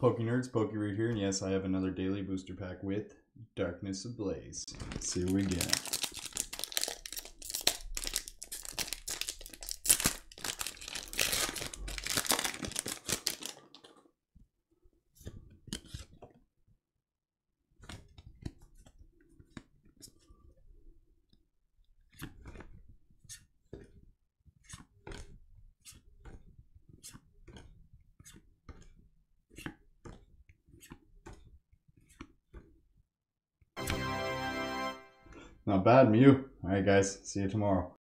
PokeNerds, Poke right here, and yes, I have another daily booster pack with Darkness Ablaze. Let's see what we get. Not bad, Mew. Alright guys, see you tomorrow.